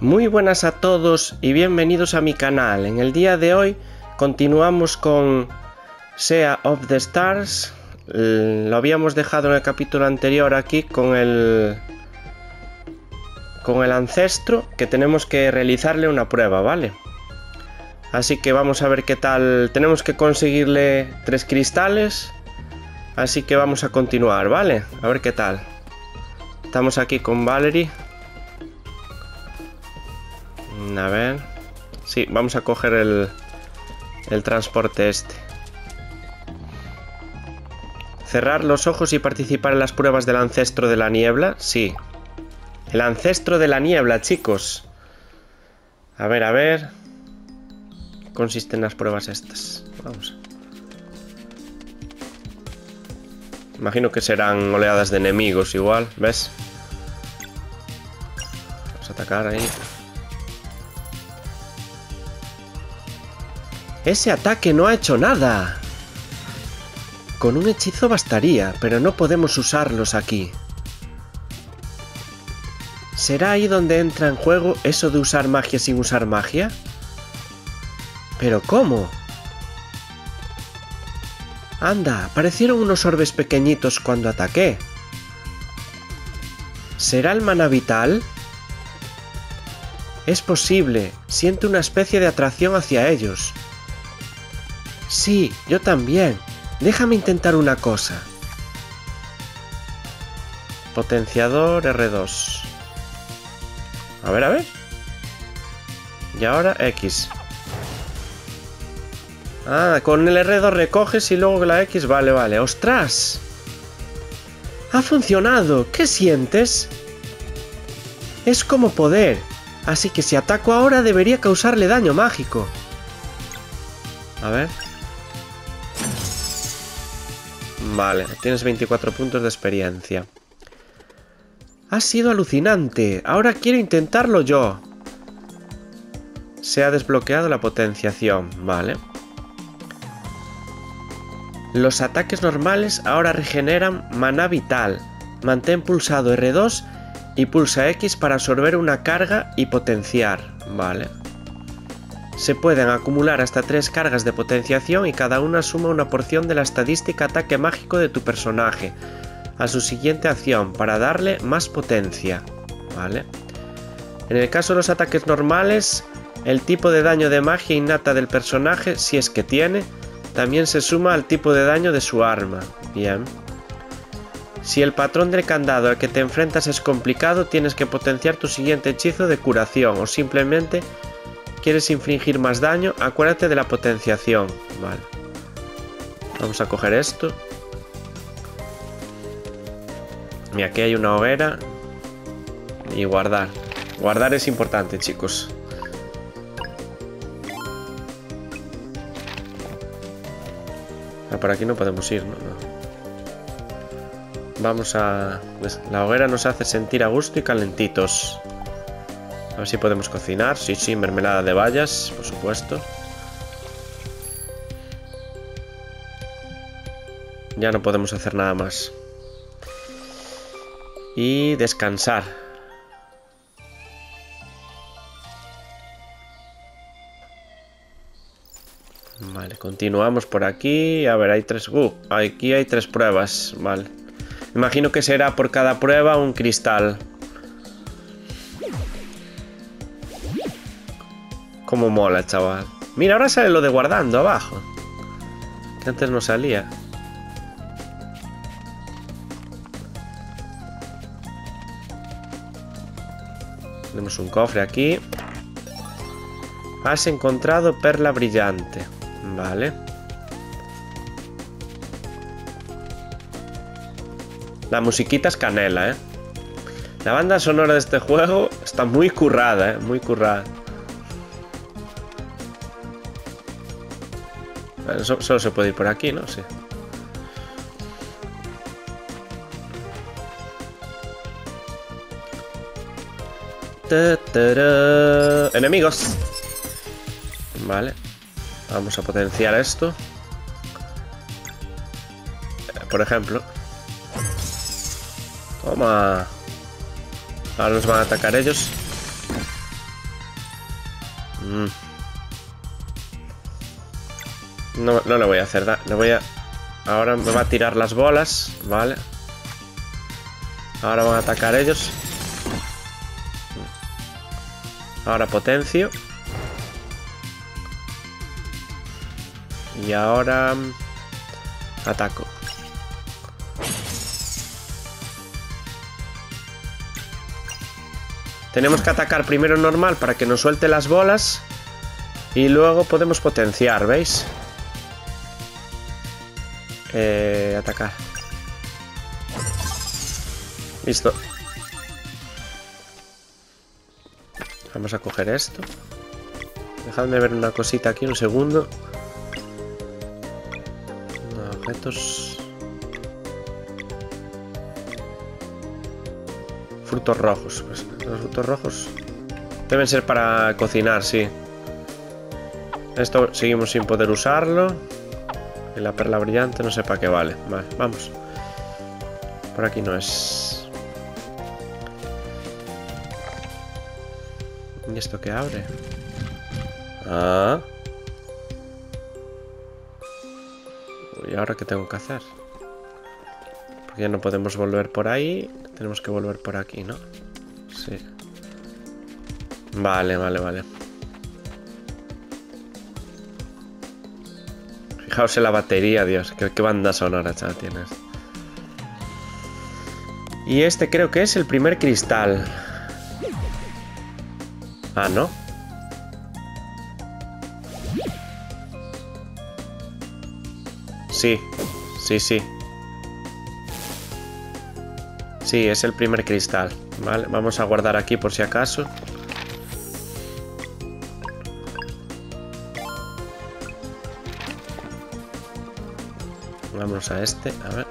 Muy buenas a todos y bienvenidos a mi canal. En el día de hoy continuamos con Sea of the Stars. Lo habíamos dejado en el capítulo anterior aquí con el con el ancestro que tenemos que realizarle una prueba, ¿vale? Así que vamos a ver qué tal. Tenemos que conseguirle tres cristales. Así que vamos a continuar, ¿vale? A ver qué tal. Estamos aquí con Valerie. A ver. Sí, vamos a coger el, el transporte este. Cerrar los ojos y participar en las pruebas del ancestro de la niebla. Sí. El ancestro de la niebla, chicos. A ver, a ver. ¿Qué consisten las pruebas estas? Vamos. Imagino que serán oleadas de enemigos igual, ¿ves? Vamos a atacar ahí. Ese ataque no ha hecho nada. Con un hechizo bastaría, pero no podemos usarlos aquí. ¿Será ahí donde entra en juego eso de usar magia sin usar magia? ¿Pero cómo? Anda, parecieron unos orbes pequeñitos cuando ataqué. ¿Será el mana vital? Es posible, siento una especie de atracción hacia ellos. Sí, yo también. Déjame intentar una cosa. Potenciador R2. A ver, a ver. Y ahora X. Ah, con el R2 recoges y luego la X. Vale, vale. ¡Ostras! Ha funcionado. ¿Qué sientes? Es como poder. Así que si ataco ahora debería causarle daño mágico. A ver. Vale, tienes 24 puntos de experiencia. Ha sido alucinante. Ahora quiero intentarlo yo. Se ha desbloqueado la potenciación. Vale. Los ataques normales ahora regeneran maná vital. Mantén pulsado R2 y pulsa X para absorber una carga y potenciar. Vale. Se pueden acumular hasta tres cargas de potenciación y cada una suma una porción de la estadística ataque mágico de tu personaje a su siguiente acción para darle más potencia. ¿Vale? En el caso de los ataques normales, el tipo de daño de magia innata del personaje, si es que tiene, también se suma al tipo de daño de su arma. Bien. Si el patrón del candado al que te enfrentas es complicado, tienes que potenciar tu siguiente hechizo de curación o simplemente quieres infligir más daño, acuérdate de la potenciación. Vale. Vamos a coger esto. Y aquí hay una hoguera. Y guardar. Guardar es importante, chicos. Ah, por aquí no podemos ir, ¿no? Vamos a... La hoguera nos hace sentir a gusto y calentitos. Si podemos cocinar. Sí, sí, mermelada de bayas, por supuesto. Ya no podemos hacer nada más. Y descansar. Vale, continuamos por aquí. A ver, hay tres... Uh, aquí hay tres pruebas. Vale. Imagino que será por cada prueba un cristal. Mola, chaval. Mira, ahora sale lo de guardando abajo. Que antes no salía. Tenemos un cofre aquí. Has encontrado perla brillante. Vale. La musiquita es canela, ¿eh? La banda sonora de este juego está muy currada, ¿eh? Muy currada. Solo se puede ir por aquí, ¿no? Sí. Enemigos. Vale. Vamos a potenciar esto. Por ejemplo. Toma. Ahora nos van a atacar ellos. Mm. No, no le voy a hacer. Le voy a... Ahora me va a tirar las bolas. Vale. Ahora van a atacar ellos. Ahora potencio. Y ahora... Mm, ataco. Tenemos que atacar primero normal para que nos suelte las bolas. Y luego podemos potenciar, ¿veis? Eh, atacar. Listo. Vamos a coger esto. Dejadme ver una cosita aquí, un segundo. objetos... Frutos rojos. Pues, los frutos rojos deben ser para cocinar, sí. Esto seguimos sin poder usarlo. La perla brillante no sé para qué vale. Vale, vamos. Por aquí no es. ¿Y esto qué abre? Ah. ¿Y ahora qué tengo que hacer? Porque ya no podemos volver por ahí. Tenemos que volver por aquí, ¿no? Sí. Vale, vale, vale. Fijaos en la batería, Dios. Qué, banda sonora, chaval, tienes. Y este creo que es el primer cristal. Ah, ¿no? Sí, sí, sí. Sí, es el primer cristal. Vale, vamos a guardar aquí por si acaso. Vámonos a este, a ver.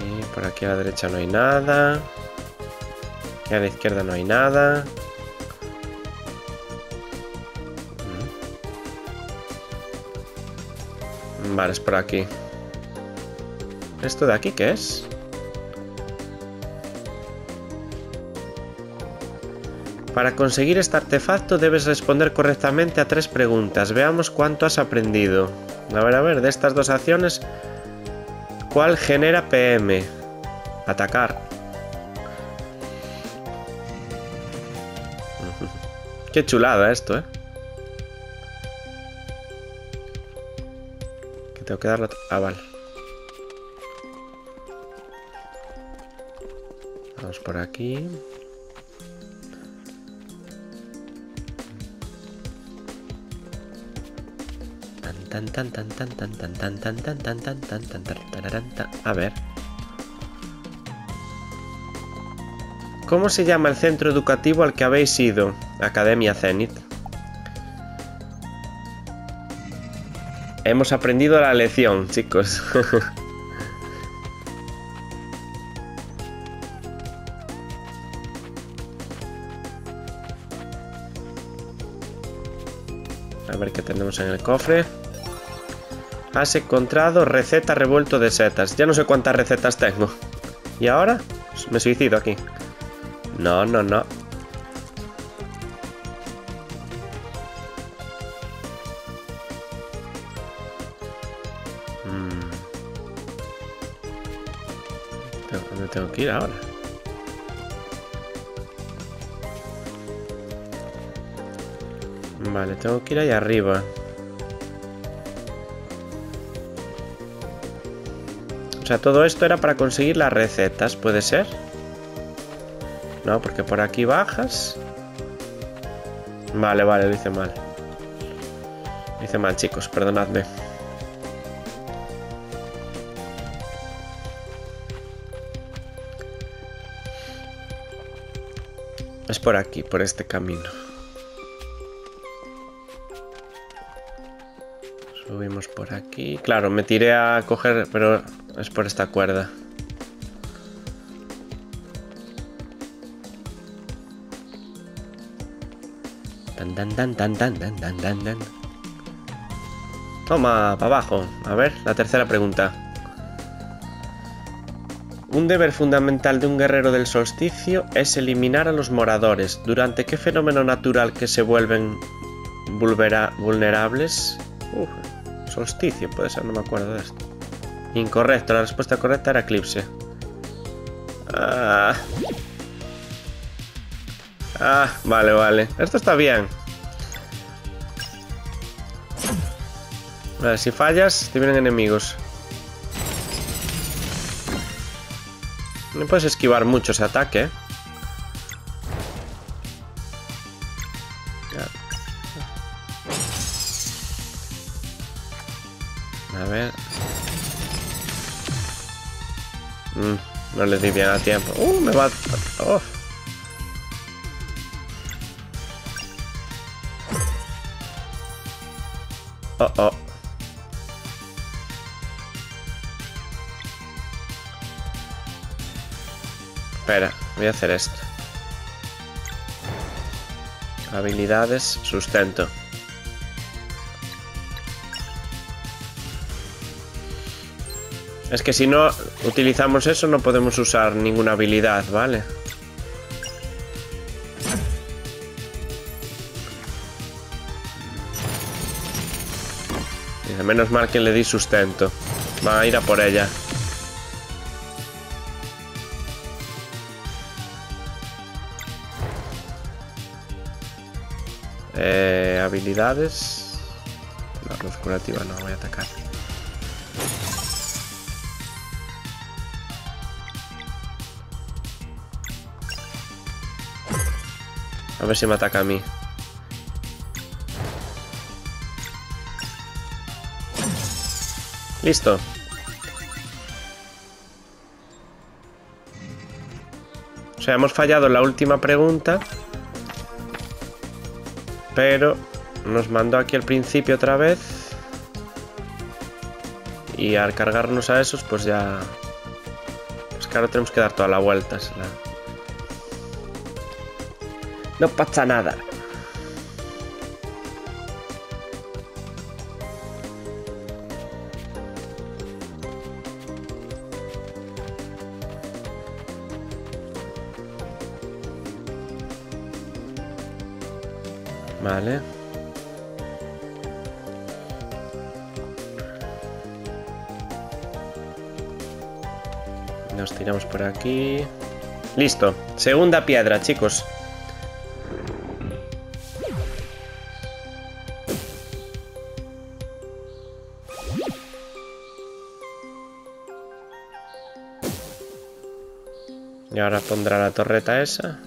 Y por aquí a la derecha no hay nada. Aquí a la izquierda no hay nada. Vale, es por aquí. ¿Esto de aquí qué es? Para conseguir este artefacto debes responder correctamente a tres preguntas. Veamos cuánto has aprendido. A ver, a ver, de estas dos acciones, ¿cuál genera PM? Atacar. Qué chulada esto, ¿eh? Tengo que darle... Ah, vale. Vamos por aquí. A ver. ¿Cómo se llama el centro educativo al que habéis ido? Academia Zenith. Hemos aprendido la lección, chicos. A ver qué tenemos en el cofre. Has encontrado receta revuelto de setas. Ya no sé cuántas recetas tengo. ¿Y ahora? Me suicido aquí. No, no, no. tengo que ir ahora? Vale, tengo que ir ahí arriba. Sea, todo esto era para conseguir las recetas, ¿puede ser? No, porque por aquí bajas. Vale, vale, lo hice mal. Lo hice mal, chicos, perdonadme. Es por aquí, por este camino. Subimos por aquí. Claro, me tiré a coger, pero es por esta cuerda. Toma, para abajo. A ver, la tercera pregunta. Un deber fundamental de un guerrero del solsticio es eliminar a los moradores. ¿Durante qué fenómeno natural que se vuelven vulnerables? Uf, solsticio, puede ser, no me acuerdo de esto. Incorrecto, la respuesta correcta era eclipse. Ah. ah, vale, vale. Esto está bien. Vale, si fallas, te vienen enemigos. No puedes esquivar mucho ese ataque. A Di bien a tiempo. Uh, me va... Oh. Oh, oh. Espera, voy a hacer esto. Habilidades, sustento. Es que si no utilizamos eso no podemos usar ninguna habilidad, ¿vale? Dice, menos mal que le di sustento. Va a ir a por ella. Eh, habilidades. La luz curativa no voy a atacar. A ver si me ataca a mí. Listo. O sea, hemos fallado la última pregunta. Pero nos mandó aquí al principio otra vez. Y al cargarnos a esos, pues ya... Pues claro, tenemos que dar toda la vuelta. No pasa nada. Vale. Nos tiramos por aquí. Listo. Segunda piedra, chicos. Ahora pondrá la torreta esa.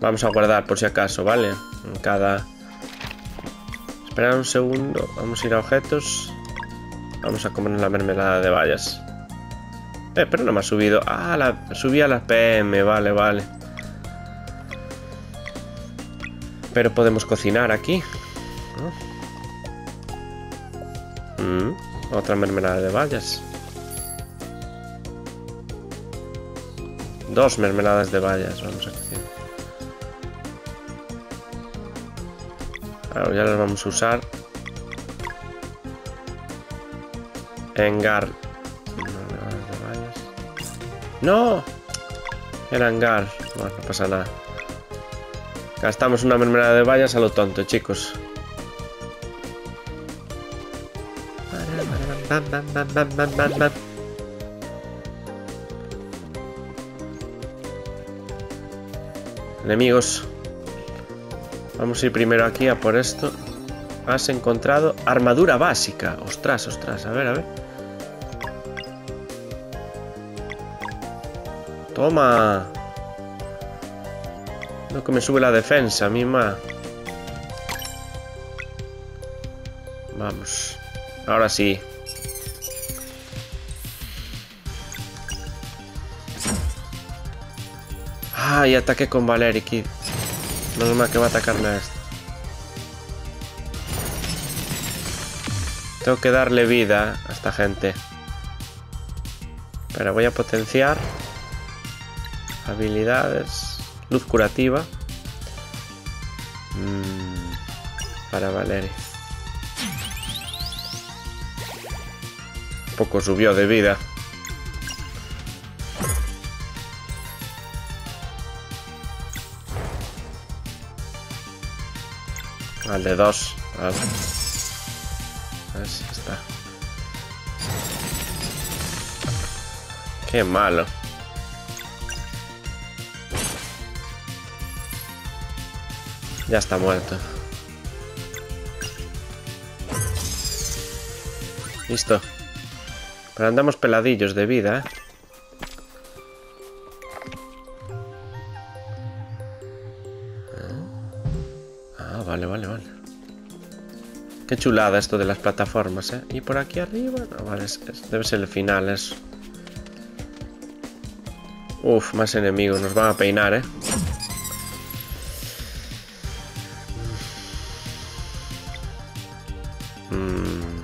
Vamos a guardar por si acaso, ¿vale? En cada... Esperad un segundo. Vamos a ir a objetos. Vamos a comernos la mermelada de vallas. Eh, pero no me ha subido. Ah, la... subí a las PM. Vale, vale. Pero podemos cocinar aquí. Mm, otra mermelada de vallas. Dos mermeladas de vallas. Vamos a cocinar. ya las vamos a usar. Engar. ¡No! Era Engar. Bueno, no pasa nada. Gastamos una mermelada de vallas a lo tonto, chicos. Enemigos. Vamos a ir primero aquí a por esto. Has encontrado armadura básica. Ostras, ostras. A ver, a ver. Toma. Lo que me sube la defensa, misma. Vamos. Ahora sí. Ah, y ataque con Valeri, Kid. No más que va a atacarme a esto. Tengo que darle vida a esta gente. Pero voy a potenciar. Habilidades. Luz curativa. Mm, para Valery. Poco subió de vida. Al de dos. Vale. A ver si está. Qué malo. Ya está muerto. Listo. Pero andamos peladillos de vida, ¿eh? Ah, vale, vale, vale. Qué chulada esto de las plataformas, ¿eh? Y por aquí arriba... No, vale, es, es, debe ser el final eso. Uf, más enemigos. Nos van a peinar, ¿eh? Mm.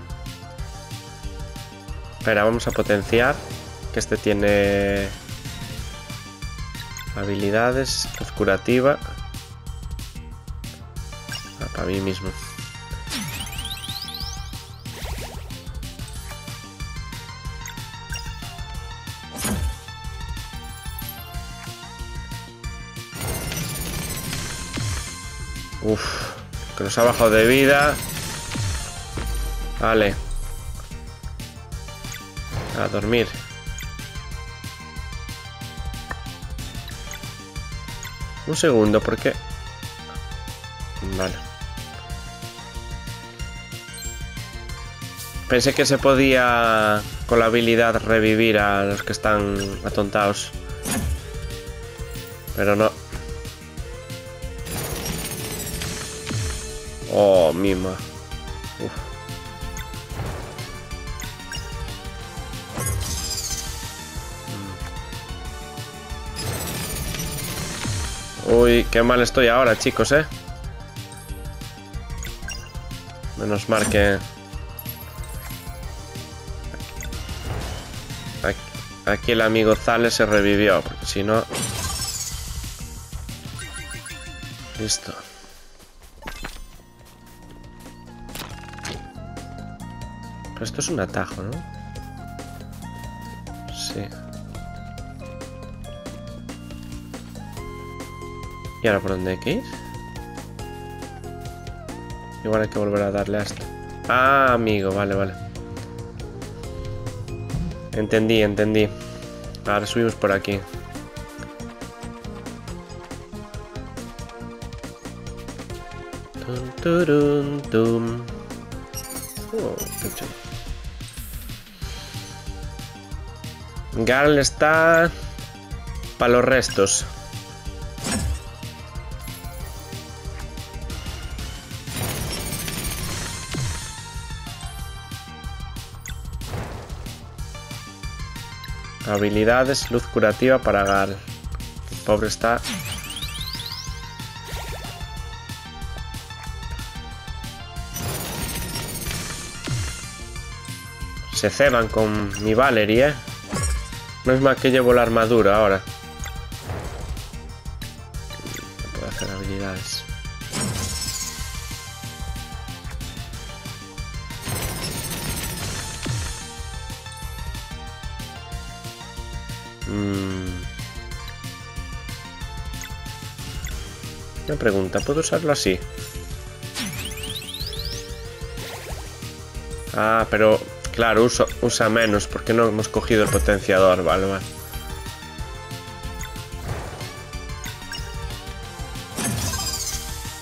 Espera, vamos a potenciar. Que este tiene... Habilidades. Curativa. Ah, para mí mismo. Uf, que nos ha bajado de vida. Vale. A dormir. Un segundo, ¿por qué? Vale. Pensé que se podía con la habilidad revivir a los que están atontados. Pero no. Oh, mima. Uy, qué mal estoy ahora, chicos, ¿eh? Menos mal que... Aquí el amigo Zale se revivió, porque si no... Listo. Esto es un atajo, ¿no? ¿Y ahora por dónde hay que ir? Igual hay que volver a darle a esto. Ah, amigo, vale, vale. Entendí, entendí. Ahora subimos por aquí. Tum, tum. Oh. Gal está para los restos. Habilidades, luz curativa para Gal. El pobre está... Se ceban con mi Valerie, ¿eh? No es más que llevo la armadura ahora. Pregunta, ¿puedo usarlo así? Ah, pero claro, uso, usa menos porque no hemos cogido el potenciador, vale, vale.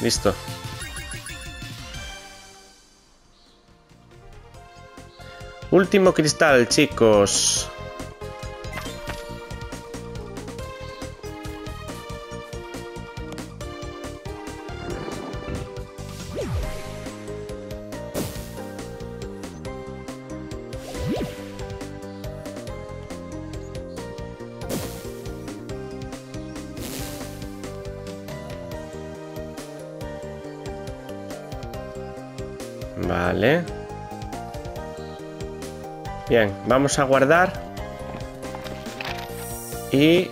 Listo. Último cristal, chicos. Bien, vamos a guardar. Y...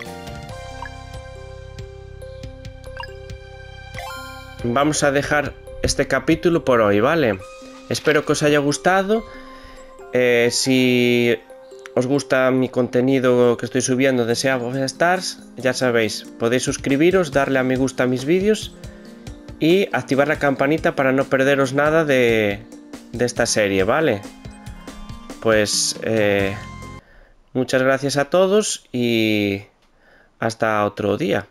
Vamos a dejar este capítulo por hoy, ¿vale? Espero que os haya gustado. Eh, si os gusta mi contenido que estoy subiendo de Sea Stars, ya sabéis, podéis suscribiros, darle a me gusta a mis vídeos y activar la campanita para no perderos nada de, de esta serie, ¿vale? Pues eh, muchas gracias a todos y hasta otro día.